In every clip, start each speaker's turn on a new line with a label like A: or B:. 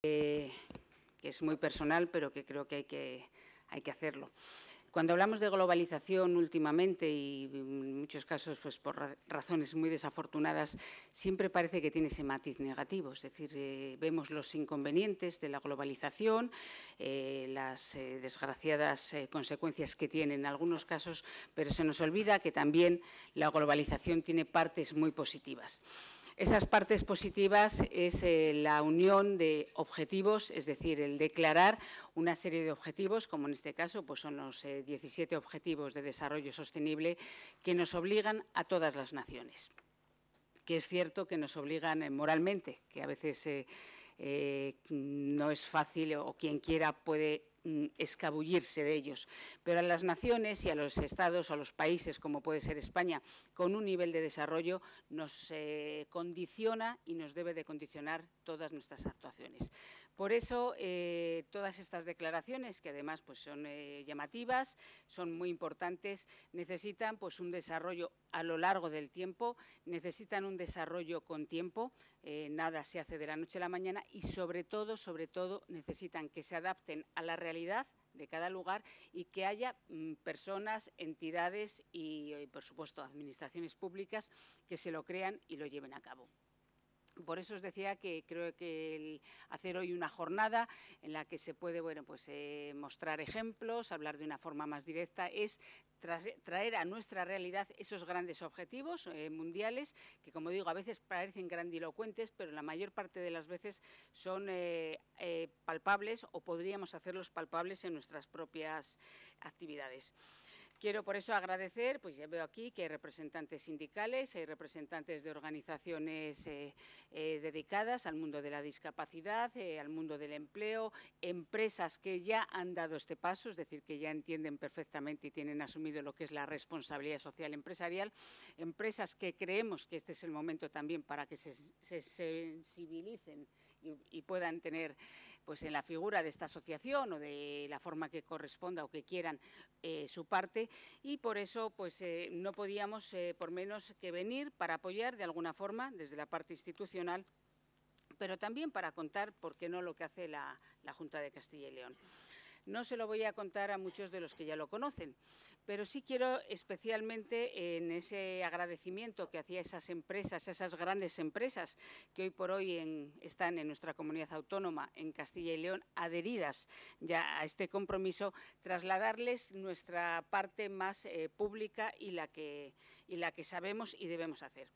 A: que es muy personal, pero que creo que hay que, hay que hacerlo. Cuando hablamos de globalización últimamente y en muchos casos pues, por razones muy desafortunadas, siempre parece que tiene ese matiz negativo. Es decir, eh, vemos los inconvenientes de la globalización, eh, las eh, desgraciadas consecuencias que tiene en algunos casos, pero se nos olvida que también la globalización tiene partes muy positivas. Esas partes positivas es eh, la unión de objetivos, es decir, el declarar una serie de objetivos, como en este caso pues son los 17 eh, Objetivos de Desarrollo Sostenible, que nos obligan a todas las naciones. Que es cierto que nos obligan eh, moralmente, que a veces no es fácil o quien quiera puede escabullirse de ellos. Pero a las naciones y a los estados a los países, como puede ser España, con un nivel de desarrollo, nos eh, condiciona y nos debe de condicionar todas nuestras actuaciones. Por eso, eh, todas estas declaraciones, que además pues, son eh, llamativas, son muy importantes, necesitan pues, un desarrollo a lo largo del tiempo, necesitan un desarrollo con tiempo, eh, nada se hace de la noche a la mañana y sobre todo, sobre todo, necesitan que se adapten a la realidad de cada lugar y que haya mm, personas, entidades y, por supuesto, administraciones públicas que se lo crean y lo lleven a cabo. Por eso os decía que creo que el hacer hoy una jornada en la que se puede bueno, pues, eh, mostrar ejemplos, hablar de una forma más directa, es traer a nuestra realidad esos grandes objetivos eh, mundiales que, como digo, a veces parecen grandilocuentes, pero la mayor parte de las veces son eh, palpables o podríamos hacerlos palpables en nuestras propias actividades. Quiero por eso agradecer, pues ya veo aquí que hay representantes sindicales, hay representantes de organizaciones eh, eh, dedicadas al mundo de la discapacidad, eh, al mundo del empleo, empresas que ya han dado este paso, es decir, que ya entienden perfectamente y tienen asumido lo que es la responsabilidad social empresarial, empresas que creemos que este es el momento también para que se, sensibilicen y puedan tener pues en la figura de esta asociación o de la forma que corresponda o que quieran eh, su parte y por eso pues eh, no podíamos eh, por menos que venir para apoyar de alguna forma desde la parte institucional pero también para contar por qué no lo que hace la Junta de Castilla y León. No se lo voy a contar a muchos de los que ya lo conocen, pero sí quiero especialmente en ese agradecimiento que hacía esas empresas, esas grandes empresas que hoy por hoy están en nuestra comunidad autónoma, en Castilla y León, adheridas ya a este compromiso, trasladarles nuestra parte más eh, pública y la, que, y la que sabemos y debemos hacer.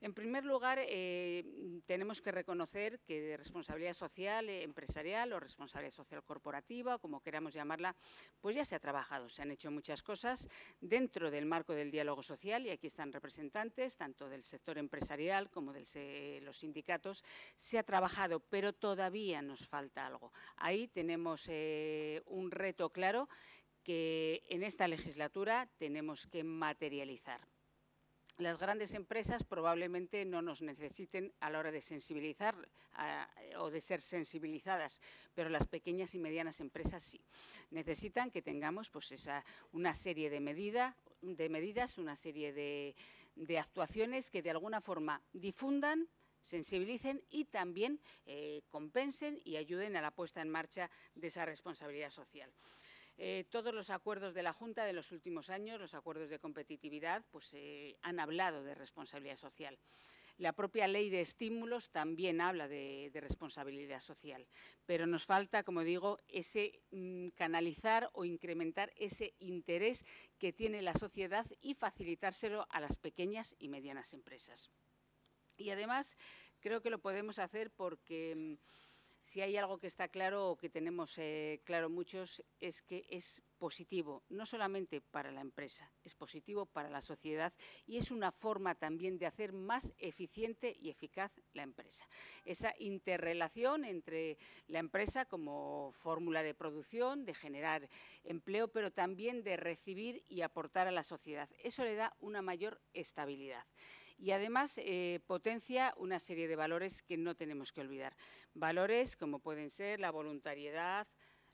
A: En primer lugar, eh, tenemos que reconocer que de responsabilidad social eh, empresarial o responsabilidad social corporativa, como queramos llamarla, pues ya se ha trabajado. Se han hecho muchas cosas dentro del marco del diálogo social y aquí están representantes tanto del sector empresarial como de los sindicatos. Se ha trabajado, pero todavía nos falta algo. Ahí tenemos eh, un reto claro que en esta legislatura tenemos que materializar las grandes empresas probablemente no nos necesiten a la hora de sensibilizar o de ser sensibilizadas, pero las pequeñas y medianas empresas sí. Necesitan que tengamos pues, esa, una serie de, medida, de medidas, una serie de, actuaciones que de alguna forma difundan sensibilicen y también eh, compensen y ayuden a la puesta en marcha de esa responsabilidad social. Eh, todos los acuerdos de la Junta de los últimos años, los acuerdos de competitividad, pues eh, han hablado de responsabilidad social. La propia ley de estímulos también habla de, responsabilidad social, pero nos falta, como digo, ese mm, canalizar o incrementar ese interés que tiene la sociedad y facilitárselo a las pequeñas y medianas empresas. Y además creo que lo podemos hacer porque mm, si hay algo que está claro o que tenemos eh, claro muchos es que es positivo, no solamente para la empresa, es positivo para la sociedad y es una forma también de hacer más eficiente y eficaz la empresa. Esa interrelación entre la empresa como fórmula de producción, de generar empleo, pero también de recibir y aportar a la sociedad. Eso le da una mayor estabilidad y además eh, potencia una serie de valores que no tenemos que olvidar. Valores como pueden ser la voluntariedad,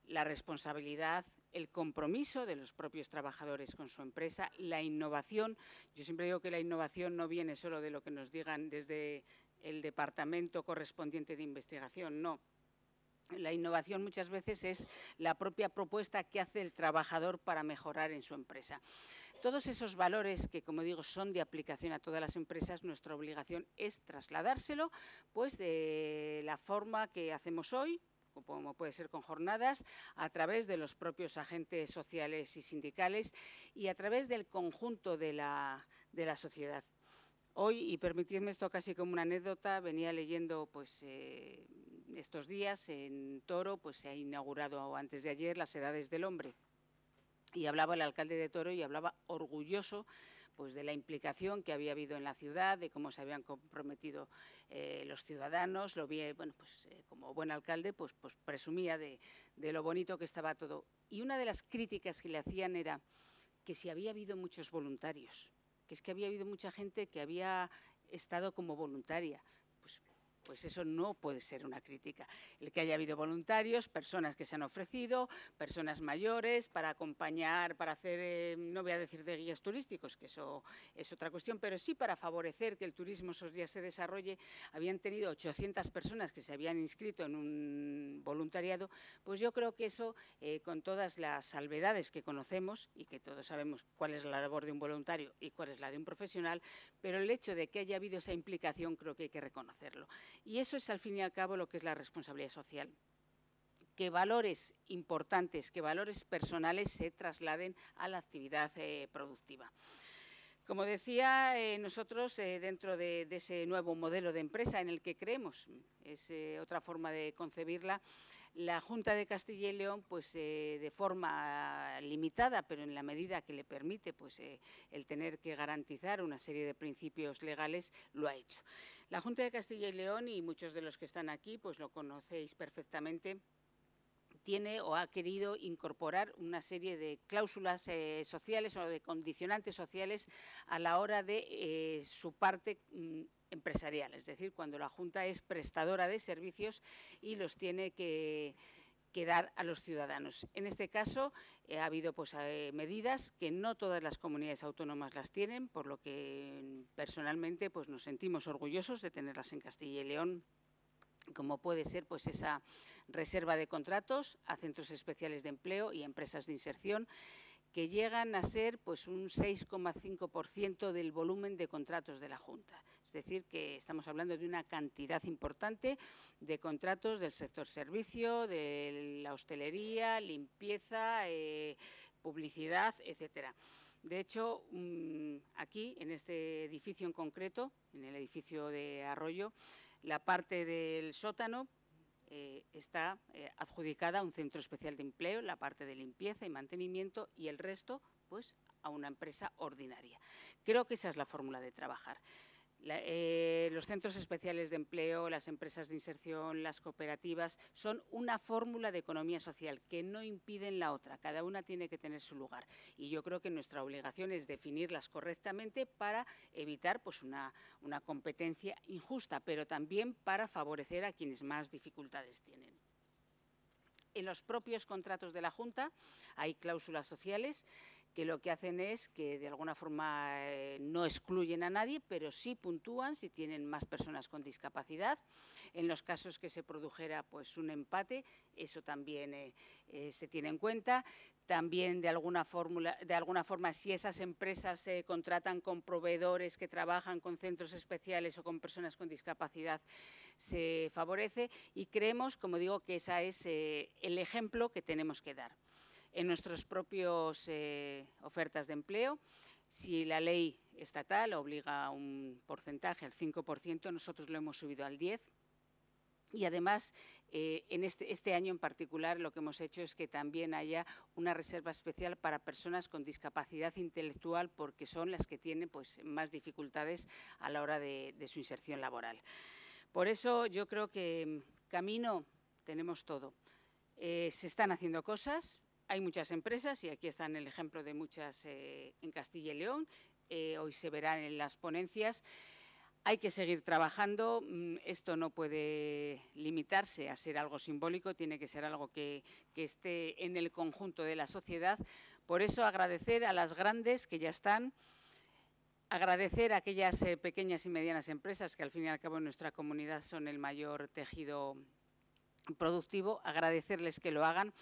A: la responsabilidad, el compromiso de los propios trabajadores con su empresa, la innovación. Yo siempre digo que la innovación no viene solo de lo que nos digan desde el departamento correspondiente de investigación, no. La innovación muchas veces es la propia propuesta que hace el trabajador para mejorar en su empresa. Todos esos valores que, como digo, son de aplicación a todas las empresas, nuestra obligación es trasladárselo pues, de la forma que hacemos hoy, como puede ser con jornadas, a través de los propios agentes sociales y sindicales y a través del conjunto de la, de la sociedad. Hoy, y permitidme esto casi como una anécdota, venía leyendo pues, eh, estos días en Toro, pues se ha inaugurado antes de ayer las edades del hombre. Y hablaba el alcalde de Toro y hablaba orgulloso pues, de la implicación que había habido en la ciudad, de cómo se habían comprometido eh, los ciudadanos. Lo vi, bueno, pues eh, como buen alcalde, pues, pues presumía de, de lo bonito que estaba todo. Y una de las críticas que le hacían era que si había habido muchos voluntarios, que es que había habido mucha gente que había estado como voluntaria pues eso no puede ser una crítica. El que haya habido voluntarios, personas que se han ofrecido, personas mayores, para acompañar, para hacer, eh, no voy a decir de guías turísticos, que eso es otra cuestión, pero sí para favorecer que el turismo esos días se desarrolle, habían tenido 800 personas que se habían inscrito en un voluntariado, pues yo creo que eso, eh, con todas las salvedades que conocemos y que todos sabemos cuál es la labor de un voluntario y cuál es la de un profesional, pero el hecho de que haya habido esa implicación creo que hay que reconocerlo. Y eso es al fin y al cabo lo que es la responsabilidad social que valores importantes, que valores personales se trasladen a la actividad eh, productiva. Como decía, eh, nosotros eh, dentro de, ese nuevo modelo de empresa en el que creemos, es otra forma de concebirla, la Junta de Castilla y León, pues eh, de forma limitada, pero en la medida que le permite pues, eh, el tener que garantizar una serie de principios legales, lo ha hecho. La Junta de Castilla y León, y muchos de los que están aquí, pues lo conocéis perfectamente, tiene o ha querido incorporar una serie de cláusulas eh, sociales o de condicionantes sociales a la hora de su parte mm, empresarial, es decir, cuando la Junta es prestadora de servicios y los tiene que, dar a los ciudadanos. En este caso eh, ha habido pues, eh, medidas que no todas las comunidades autónomas las tienen, por lo que personalmente pues, nos sentimos orgullosos de tenerlas en Castilla y León como puede ser pues esa reserva de contratos a centros especiales de empleo y empresas de inserción que llegan a ser pues un 6,5% del volumen de contratos de la Junta. Es decir, que estamos hablando de una cantidad importante de contratos del sector servicio, de la hostelería, limpieza, eh, publicidad, etcétera. De hecho, mm, aquí, en este edificio en concreto, en el edificio de Arroyo, la parte del sótano eh, está eh, adjudicada a un centro especial de empleo, la parte de limpieza y mantenimiento, y el resto, pues, a una empresa ordinaria. Creo que esa es la fórmula de trabajar. Eh, los centros especiales de empleo, las empresas de inserción, las cooperativas, son una fórmula de economía social que no impiden la otra. Cada una tiene que tener su lugar. Y yo creo que nuestra obligación es definirlas correctamente para evitar pues, una, una competencia injusta, pero también para favorecer a quienes más dificultades tienen. En los propios contratos de la Junta hay cláusulas sociales que lo que hacen es que de alguna forma eh, no excluyen a nadie, pero sí puntúan si tienen más personas con discapacidad. En los casos que se produjera pues un empate, eso también eh, eh, se tiene en cuenta. También de alguna, de alguna forma, si esas empresas se contratan con proveedores que trabajan con centros especiales o con personas con discapacidad, se favorece y creemos, como digo, que ese es el ejemplo que tenemos que dar en nuestras propias eh, ofertas de empleo. Si la ley estatal obliga a un porcentaje al 5%, nosotros lo hemos subido al 10%. Y además, eh, en este, este, año en particular, lo que hemos hecho es que también haya una reserva especial para personas con discapacidad intelectual, porque son las que tienen pues, más dificultades a la hora de, su inserción laboral. Por eso yo creo que mm, camino tenemos todo. Eh, se están haciendo cosas, hay muchas empresas y aquí están el ejemplo de muchas eh, en Castilla y León. Eh, hoy se verán en las ponencias. Hay que seguir trabajando. Mm, esto no puede limitarse a ser algo simbólico, tiene que ser algo que, esté en el conjunto de la sociedad. Por eso agradecer a las grandes que ya están, agradecer a aquellas eh, pequeñas y medianas empresas que al fin y al cabo en nuestra comunidad son el mayor tejido productivo, agradecerles que lo hagan,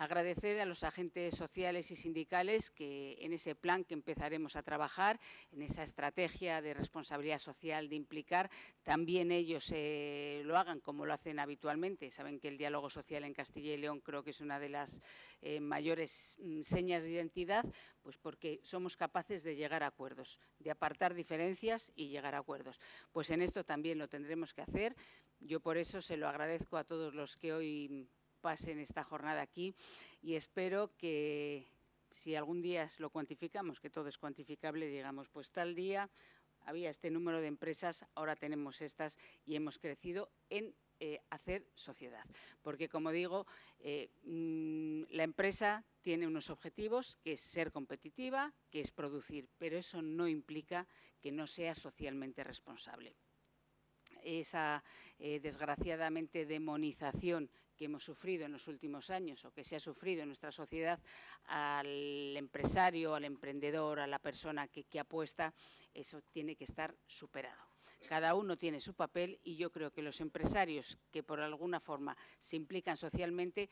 A: agradecer a los agentes sociales y sindicales que en ese plan que empezaremos a trabajar, en esa estrategia de responsabilidad social, de implicar, también ellos eh, lo hagan como lo hacen habitualmente. Saben que el diálogo social en Castilla y León creo que es una de las eh, mayores mm, señas de identidad, pues porque somos capaces de llegar a acuerdos, de apartar diferencias y llegar a acuerdos. Pues en esto también lo tendremos que hacer. Yo por eso se lo agradezco a todos los que hoy pasen esta jornada aquí y espero que si algún día lo cuantificamos, que todo es cuantificable, digamos, pues tal día había este número de empresas, ahora tenemos estas y hemos crecido en eh, hacer sociedad. Porque, como digo, eh, mm, la empresa tiene unos objetivos, que es ser competitiva, que es producir, pero eso no implica que no sea socialmente responsable esa eh, desgraciadamente demonización que hemos sufrido en los últimos años o que se ha sufrido en nuestra sociedad al empresario, al emprendedor, a la persona que, que apuesta, eso tiene que estar superado. Cada uno tiene su papel y yo creo que los empresarios que por alguna forma se implican socialmente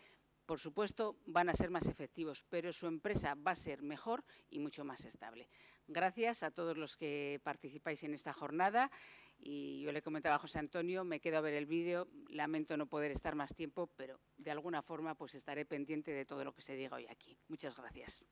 A: por supuesto, van a ser más efectivos, pero su empresa va a ser mejor y mucho más estable. Gracias a todos los que participáis en esta jornada y yo le comentaba a José Antonio, me quedo a ver el vídeo, lamento no poder estar más tiempo, pero de alguna forma pues estaré pendiente de todo lo que se diga hoy aquí. Muchas gracias.